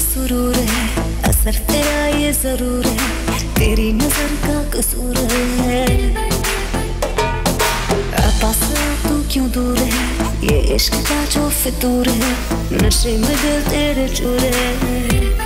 सुरूर है, असर तेरा ये ज़रूर है, तेरी नज़र का कसूर है। पास तू क्यों दूर है? ये इश्क का जो फितूर है, नशे में दिल तेरे चूर है।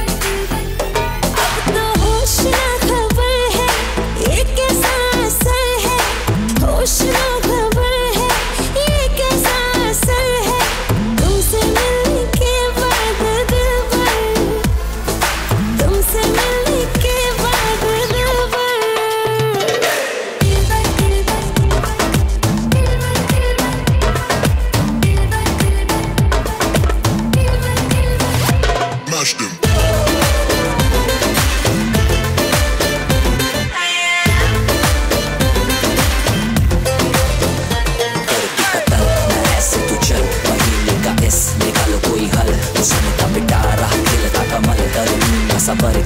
सुनता बिटारा खिलता कमल तरुण सबर